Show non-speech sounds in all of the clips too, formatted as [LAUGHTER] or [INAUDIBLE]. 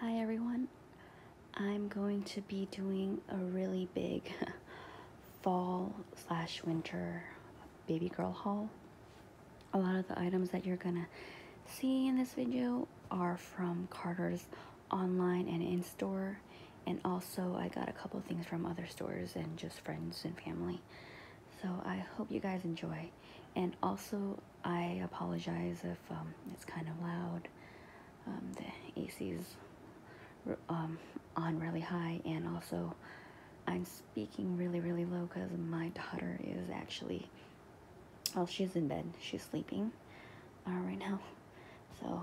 Hi everyone. I'm going to be doing a really big [LAUGHS] fall slash winter baby girl haul. A lot of the items that you're gonna see in this video are from Carter's online and in store and also I got a couple things from other stores and just friends and family. So I hope you guys enjoy. And also I apologize if um, it's kind of loud. Um, the AC's um, on really high and also I'm speaking really really low because my daughter is actually well she's in bed. She's sleeping uh, right now. So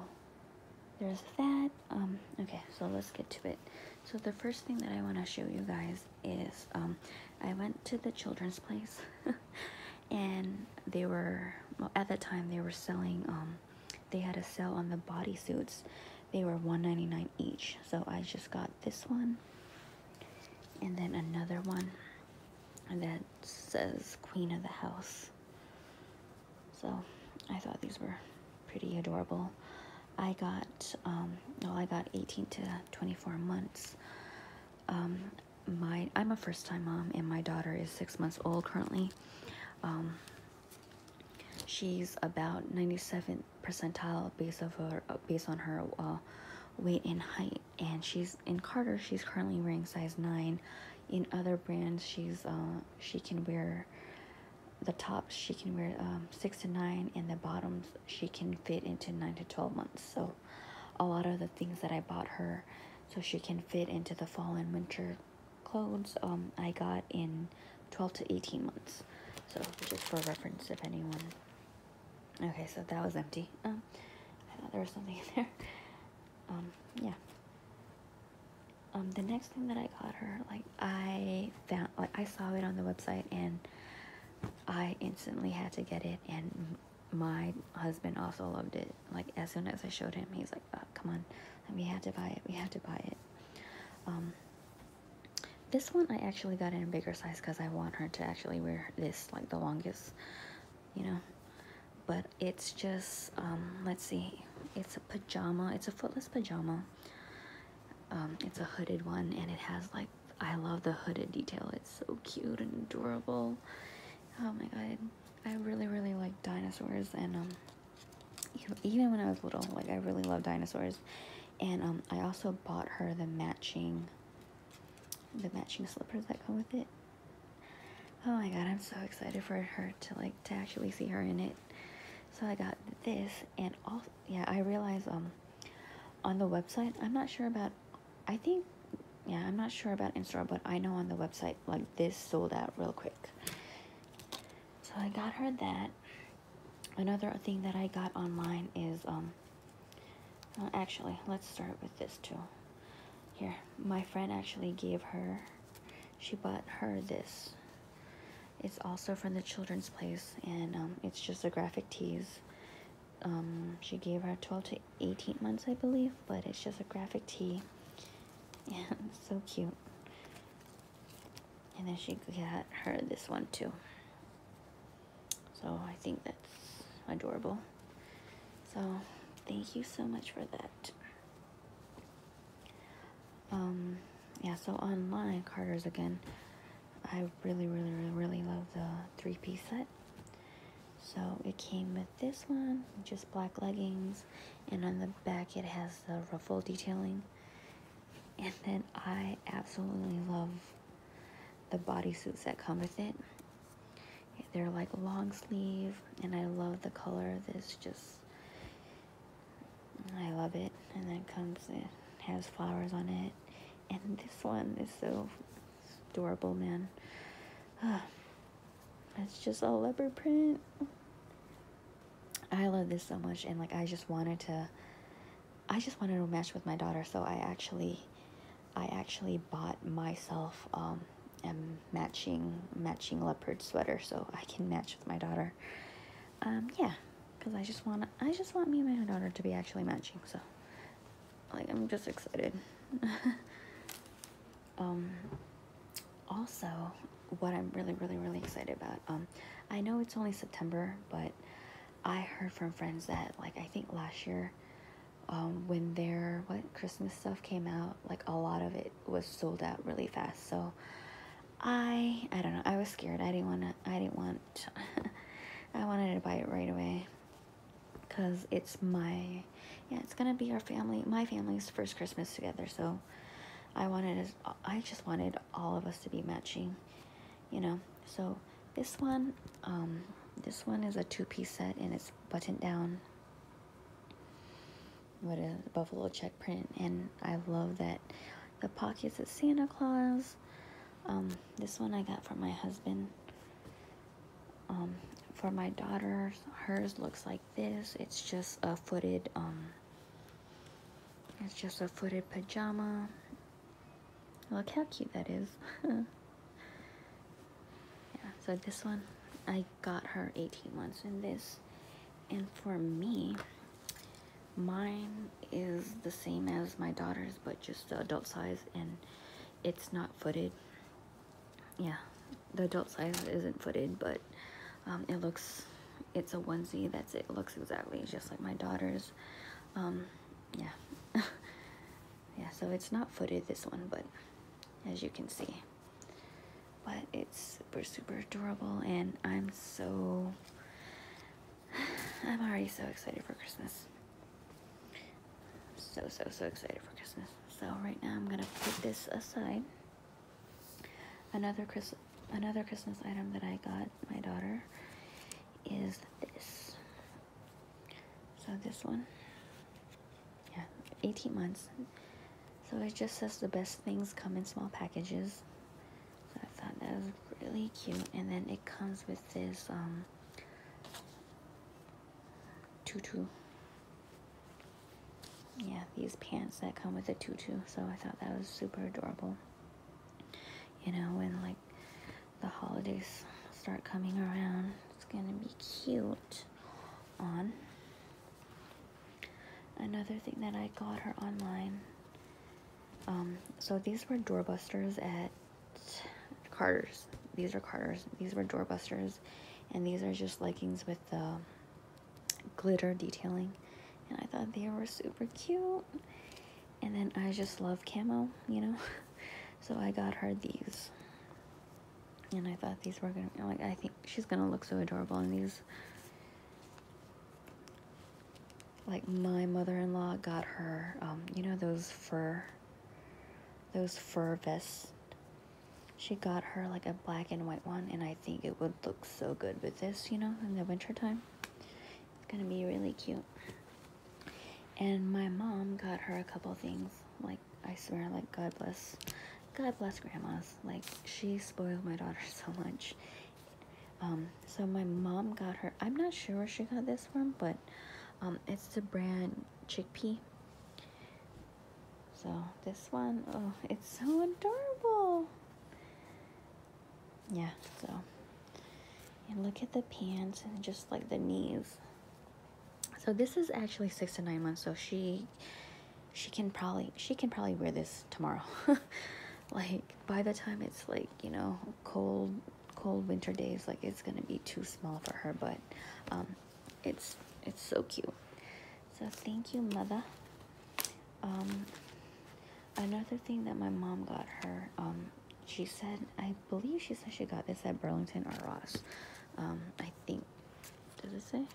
there's that. Um, okay so let's get to it. So the first thing that I want to show you guys is um, I went to the children's place [LAUGHS] and they were well, at the time they were selling um, they had a sale on the bodysuits they were 1.99 each so i just got this one and then another one that says queen of the house. So i thought these were pretty adorable. I got um well i got 18 to 24 months. Um my i'm a first time mom and my daughter is six months old currently. Um she's about 97 percentile based of her uh, based on her uh, weight and height. And she's in Carter she's currently wearing size 9 in other brands she's uh she can wear the tops she can wear um, 6 to 9 and the bottoms she can fit into 9 to 12 months. So a lot of the things that I bought her so she can fit into the fall and winter clothes um, I got in 12 to 18 months. So just for reference if anyone Okay, so that was empty. Um, I thought there was something in there. [LAUGHS] Um, yeah. Um, the next thing that I got her, like I found, like I saw it on the website and I instantly had to get it. And my husband also loved it. Like as soon as I showed him, he's like, oh, "Come on, we have to buy it. We have to buy it." Um, this one I actually got in a bigger size because I want her to actually wear this like the longest, you know but it's just um, let's see it's a pajama it's a footless pajama. Um, it's a hooded one and it has like I love the hooded detail it's so cute and adorable. Oh my god I really really like dinosaurs and um even when I was little like I really love dinosaurs. And um, I also bought her the matching the matching slippers that come with it. Oh my god I'm so excited for her to like to actually see her in it so I got this and also yeah I realized um on the website I'm not sure about I think yeah I'm not sure about in-store but I know on the website like this sold out real quick. So I got her that. Another thing that I got online is um well, actually let's start with this too. Here my friend actually gave her she bought her this it's also from the children's place, and um, it's just a graphic tees. Um, she gave her 12 to 18 months, I believe, but it's just a graphic tee. [LAUGHS] Yeah, so cute. And then she got her this one too. So I think that's adorable. So thank you so much for that. Um, yeah, so online, Carter's again. I really, really, really, really love the three-piece set. So it came with this one, just black leggings, and on the back it has the ruffle detailing. And then I absolutely love the bodysuits that come with it. They're like long sleeve, and I love the color. This just, I love it. And then comes, it has flowers on it. And this one is so adorable, man. Ah, it's just a leopard print. I love this so much, and like I just wanted to, I just wanted to match with my daughter. So I actually, I actually bought myself um a matching matching leopard sweater so I can match with my daughter. Um, yeah, because I just want I just want me and my daughter to be actually matching. So, like, I'm just excited. [LAUGHS] um, also, what I'm really, really, really excited about. Um, I know it's only September, but I heard from friends that, like, I think last year, um, when their what Christmas stuff came out, like a lot of it was sold out really fast. So I I don't know. I was scared. I didn't want to. I didn't want. [LAUGHS] I wanted to buy it right away because it's my yeah. It's gonna be our family, my family's first Christmas together. So I wanted. I just wanted all of us to be matching, you know. So this one, um, this one is a two-piece set and it's buttoned down with a buffalo check print and I love that the pockets of Santa Claus um, this one I got from my husband um, for my daughter hers looks like this it's just a footed um, it's just a footed pajama look how cute that is [LAUGHS] yeah so this one I got her 18 months in this and for me Mine is the same as my daughter's, but just the adult size, and it's not footed. Yeah, the adult size isn't footed, but um, it looks, it's a onesie. That's it. it looks exactly just like my daughter's. Um, yeah. [LAUGHS] yeah, so it's not footed, this one, but as you can see. But it's super, super adorable, and I'm so, I'm already so excited for Christmas so, so, so excited for Christmas. So right now I'm gonna put this aside. Another Chris another Christmas item that I got my daughter is this. So this one, yeah, 18 months. So it just says the best things come in small packages. So I thought that was really cute. And then it comes with this um, tutu yeah, these pants that come with a tutu. So I thought that was super adorable. You know, when like the holidays start coming around, it's gonna be cute on. Another thing that I got her online. Um, so these were doorbusters at Carter's. These are Carter's. These were doorbusters, and these are just leggings with the glitter detailing and I thought they were super cute. And then I just love camo, you know, [LAUGHS] so I got her these. And I thought these were gonna like I think she's gonna look so adorable in these. Like my mother-in-law got her, um, you know those fur, those fur vests. She got her like a black and white one, and I think it would look so good with this, you know, in the wintertime. It's gonna be really cute. And my mom got her a couple things. Like, I swear, like, God bless. God bless grandmas. Like, she spoiled my daughter [LAUGHS] so much. Um, so my mom got her, I'm not sure where she got this from, but um, it's the brand Chickpea. So this one, oh, it's so adorable. Yeah, so. And look at the pants and just like the knees. So this is actually six to nine months. So she, she can probably she can probably wear this tomorrow. [LAUGHS] like by the time it's like you know cold cold winter days, like it's gonna be too small for her. But um, it's it's so cute. So thank you, mother. Um, another thing that my mom got her, um, she said, I believe she said she got this at Burlington or Ross. Um, I think, does it say?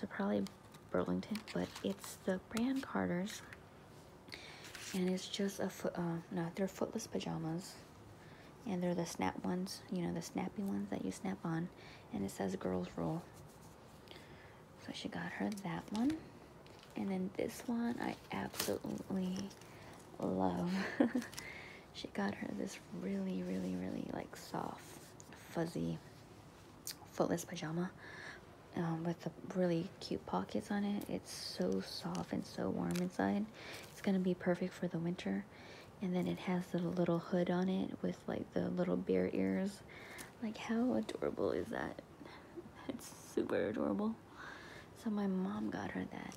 so probably Burlington, but it's the brand Carter's, and it's just a foot. Uh, no, they're footless pajamas, and they're the snap ones. You know, the snappy ones that you snap on, and it says "Girls Rule." So she got her that one, and then this one I absolutely love. [LAUGHS] she got her this really, really, really like soft, fuzzy, footless pajama um, with the really cute pockets on it. It's so soft and so warm inside. It's going to be perfect for the winter. And then it has the little hood on it with like the little bear ears. Like how adorable is that? It's super adorable. So my mom got her that.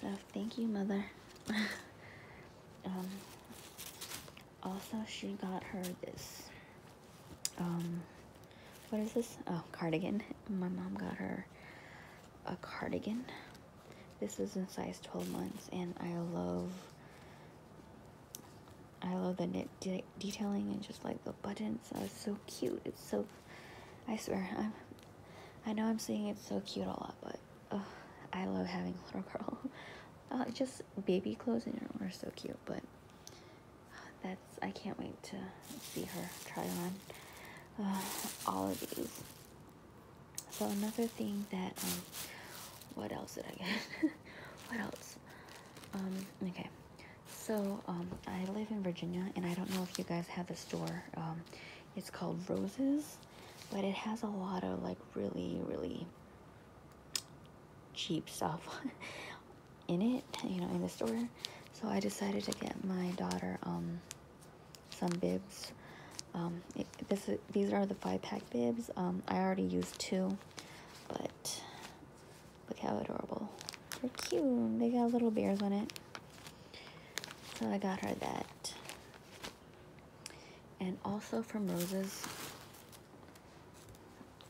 So thank you, mother. [LAUGHS] um, also, she got her this. Um, what is this? Oh, cardigan. My mom got her a cardigan. this is in size 12 months and I love I love the knit de detailing and just like the buttons it's so cute it's so I swear I'm I know I'm saying it's so cute a lot but I love having a [LAUGHS] little girl uh, just baby clothes in general are so cute but that's I can't wait to see her try on uh, all of these. So another thing that um what else did I get? [LAUGHS] What else? Um okay. So um I live in Virginia and I don't know if you guys have the store um it's called Roses but it has a lot of like really really cheap stuff [LAUGHS] in it you know in the store so I decided to get my daughter um some bibs um, it, this these are the five pack bibs. Um, I already used two, but look how adorable. They're cute. They got little bears on it. So I got her that. And also from Roses,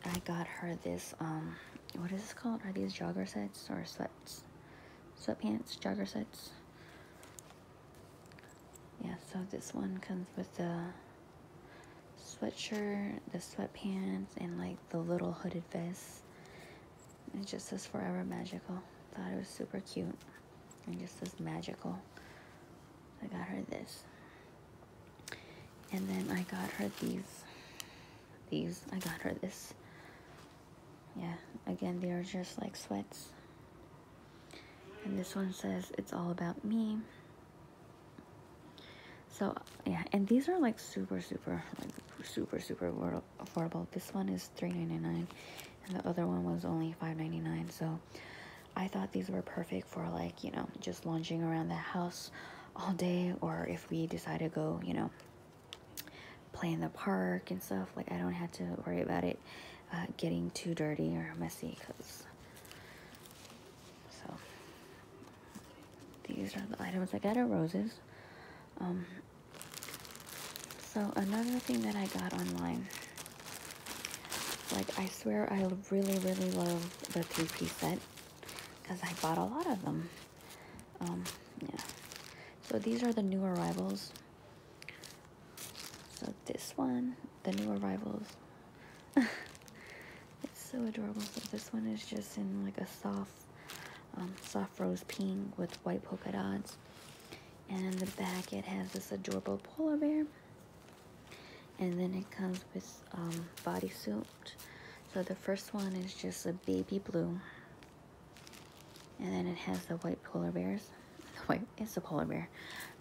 I got her this, um, what is this called? Are these jogger sets or sweats? Sweatpants, jogger sets. Yeah, so this one comes with the sweatshirt, the sweatpants, and like the little hooded vest. It just says Forever Magical. Thought it was super cute. And just says magical. I got her this. And then I got her these. These. I got her this. Yeah, again, they are just like sweats. And this one says, It's all about me. So yeah, and these are like super, super, like super, super affordable. This one is three ninety nine, and the other one was only five ninety nine. So I thought these were perfect for like you know just lounging around the house all day, or if we decide to go, you know, play in the park and stuff. Like I don't have to worry about it uh, getting too dirty or messy, cause. So these are the items I got at Roses. Um, so another thing that I got online, like I swear I really, really love the three-piece set because I bought a lot of them. Um, yeah. So these are the new arrivals. So this one, the new arrivals. [LAUGHS] it's so adorable. So this one is just in like a soft, um, soft rose pink with white polka dots. And in the back it has this adorable polar bear. And then it comes with um, bodysuit. So the first one is just a baby blue. And then it has the white polar bears. [LAUGHS] White it's a polar bear.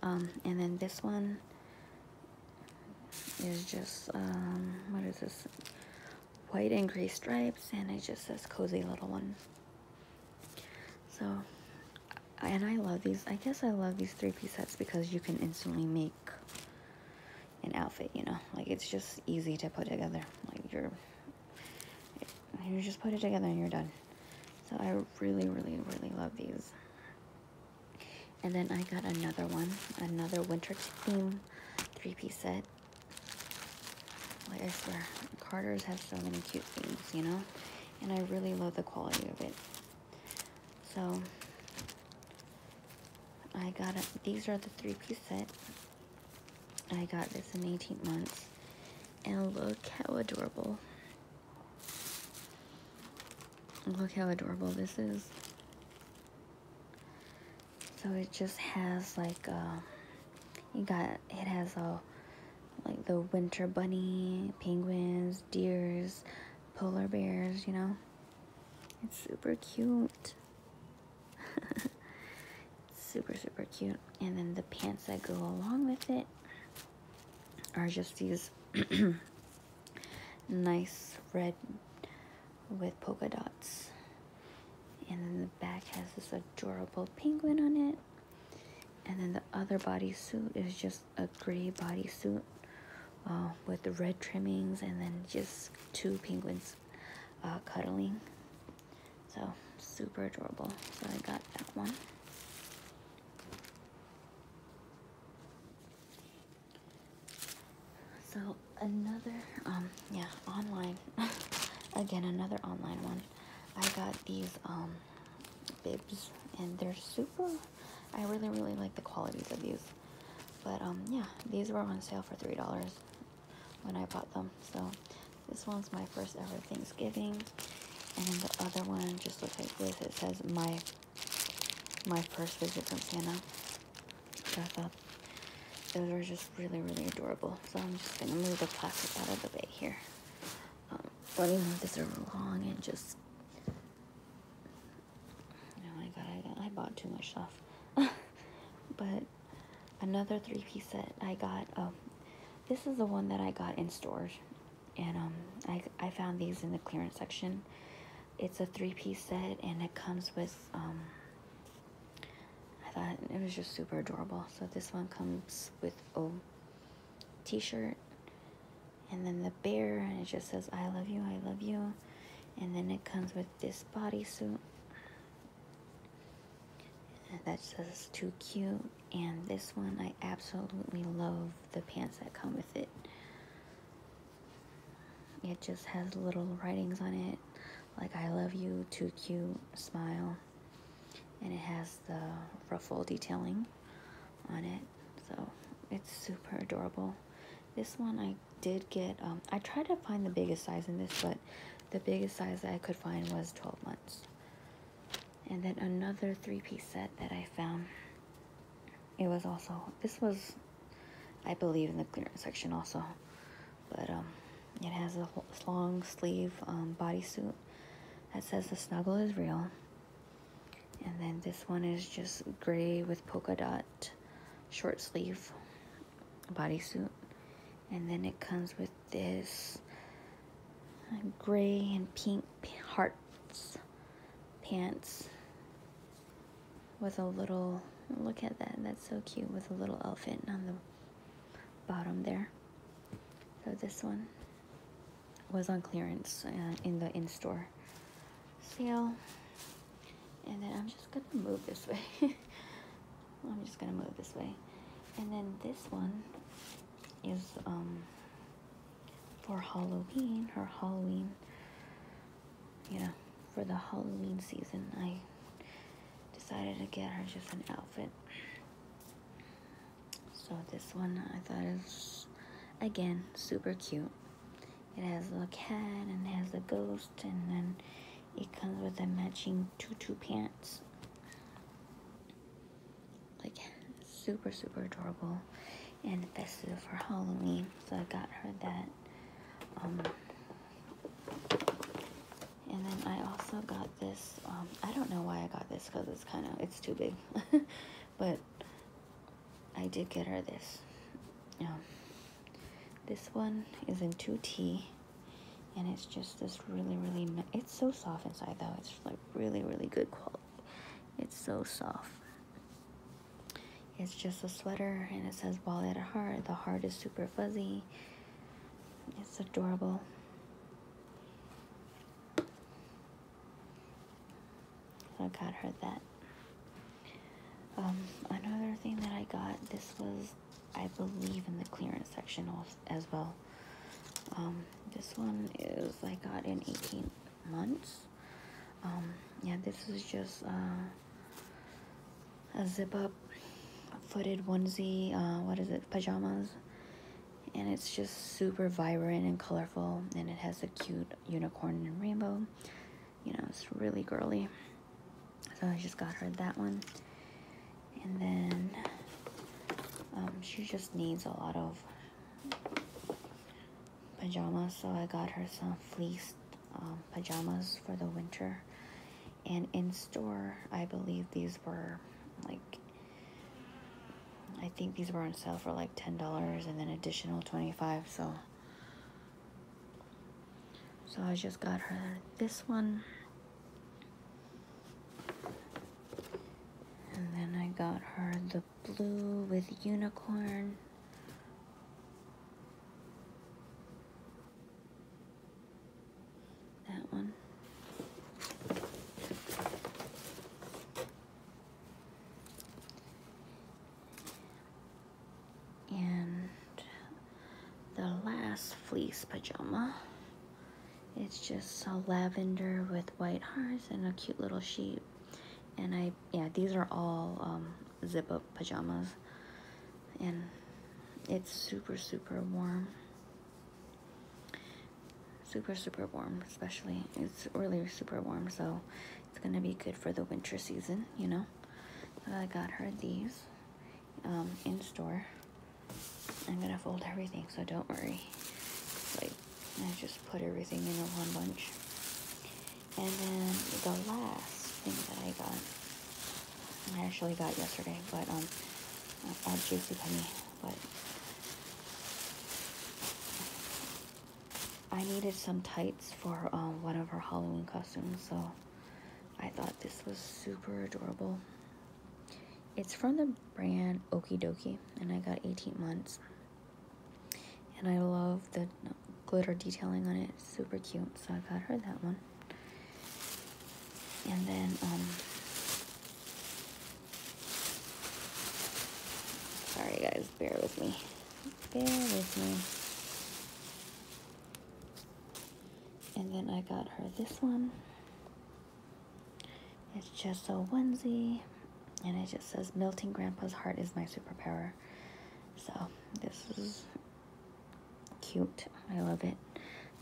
Um, and then this one is just um, what is this? White and gray stripes and it just says cozy little one so and I love these I guess I love these three piece sets because you can instantly make an outfit, you know? Like, it's just easy to put together. Like, you're, you just put it together and you're done. So I really, really, really love these. And then I got another one, another winter theme three-piece set. Like, I swear, Carter's have so many cute things, you know? And I really love the quality of it. So, I got a, these are the three-piece set. I got this in 18 months. And look how adorable. Look how adorable this is. So it just has like uh you got it has a like the winter bunny, penguins, deers, polar bears, you know. It's super cute. [LAUGHS] super super cute. And then the pants that go along with it are just these [CLEARS THROAT] nice red with polka dots. And then the back has this adorable penguin on it. And then the other bodysuit is just a gray bodysuit uh, with the red trimmings and then just two penguins uh, cuddling. So super adorable. So I got that one. so another um yeah online [LAUGHS] again another online one i got these um bibs, and they're super. I really really like the qualities of these. But um, yeah, these were on sale for three dollars when I bought them. So this one's my first ever Thanksgiving, and the other one just looks like this. It says my my first visit from Santa. So I thought those are just really really adorable. So I'm just gonna move the plastic out of the way here. Um, let me move this along and just. Oh my god, I, I bought too much stuff. [LAUGHS] but another three piece set I got. Um, this is the one that I got in stores, and um, I I found these in the clearance section. It's a three piece set, and it comes with um. I thought it was just super adorable. So this one comes with a t-shirt, and then the bear, and it just says "I love you, I love you," and then it comes with this bodysuit that says too cute and this one I absolutely love the pants that come with it it just has little writings on it like I love you too cute smile. And it has the ruffle detailing on it. So it's super adorable. This one I did get um, I tried to find the biggest size in this but the biggest size that I could find was 12 months. And then another three-piece set that I found it was also this was I believe in the clearance section also. But um it has a long sleeve um, bodysuit that says the snuggle is real. And then this one is just gray with polka dot short sleeve bodysuit. And then it comes with this gray and pink hearts pants with a little look at that that's so cute with a little elephant on the bottom there. So this one was on clearance uh, in the in-store sale and then I'm just gonna move this way [LAUGHS] I'm just gonna move this way and then this one is um for Halloween her Halloween know for the Halloween season I decided to get her just an outfit. So this one I thought is again super cute. It has a cat and has a ghost and then it comes with a matching tutu pants. Like super super adorable and festive for Halloween. So I got her that. Um, and then I also got this. Um, I don't know why I got this because it's kind of it's too big, [LAUGHS] but I did get her this. Um, this one is in 2T, and it's just this really really. It's so soft inside though. It's like really really good quality. It's so soft. It's just a sweater, and it says "Ball at a heart." The heart is super fuzzy. It's adorable. I got her that. Um, another thing that I got, this was, I believe, in the clearance section as well. Um, this one is I got in 18 months. Um, yeah, this is just uh, a zip up footed onesie, uh, what is it, pajamas. And it's just super vibrant and colorful, and it has a cute unicorn and rainbow. You know, it's really girly. So I just got her that one. And then um, she just needs a lot of pajamas. So I got her some fleece um, pajamas for the winter. And in store, I believe these were like, I think these were on sale for like $10 and then additional 25 So, so I just got her this one. And then I got her the blue with unicorn. That one. And the last fleece pajama. It's just a lavender with white hearts and a cute little sheep. And I yeah these are all um, zip up pajamas. And it's super super warm. Super super warm especially it's really super warm so it's gonna be good for the winter season you know? So I got her these um, in store. I'm gonna fold everything so don't worry. Like I just put everything in a one bunch and then the last thing that I got I actually got yesterday but um at JCPenney but I needed some tights for um, one of her Halloween costumes, so I thought this was super adorable. It's from the brand Okie Dokie, and I got 18 months. And I love the glitter detailing on it. Super cute, so I got her that one. And then, um, sorry guys, bear with me. Bear with me. And then I got her this one. It's just a onesie. And it just says, Melting Grandpa's Heart is my superpower. So this is cute. I love it.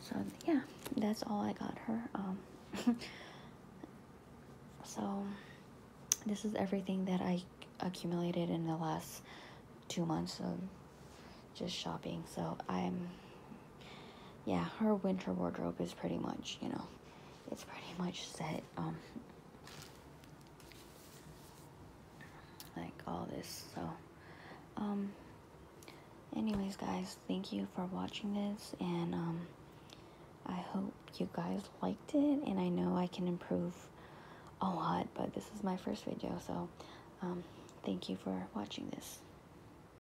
So yeah, that's all I got her. Um, [LAUGHS] so this is everything that I accumulated in the last two months of just shopping. So I'm yeah, her winter wardrobe is pretty much, you know, it's pretty much set. Um, like all this. So, um, anyways, guys, thank you for watching this, and um, I hope you guys liked it. And I know I can improve a lot, but this is my first video, so um, thank you for watching this.